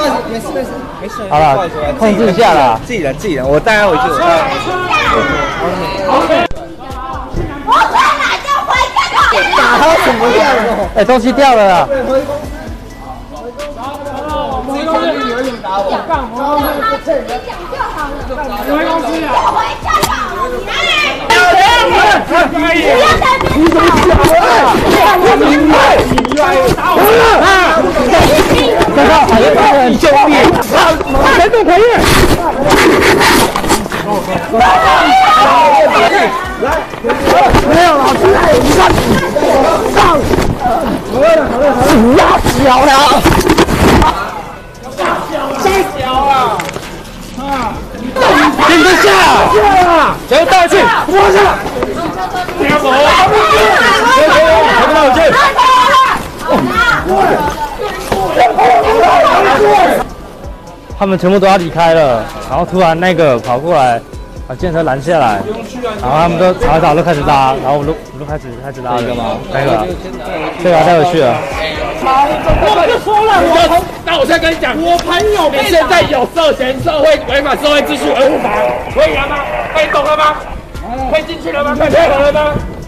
不好意思，没事没事没事。好了，控制一下啦。自己人自己人，我带他回去。我带我说哪就回这个。打他什么样哦？哎，东西掉了啦。回公司啊！回家吧，哎！不要再变你怎么讲啊？我明白，你来打我啊！这个还是很兄弟，啊，全都可以。来，没有老师，你看，上，好了好了好了，压脚了，下脚啊！啊！停得下，下，全部带去，我去，不要走，全部全部带去。他们全部都要离开了，然后突然那个跑过来，把建车拦下来，然后他们都吵一吵都开始拉，然后我们都我们都开始开始拉了，那个，这个要带回去了。我就说了，我那我现在跟你讲，我朋友你现在有涉嫌社会违反社会秩序维护法，可以了吗？可以懂了吗？可以进去了吗？可以配合了吗？哦，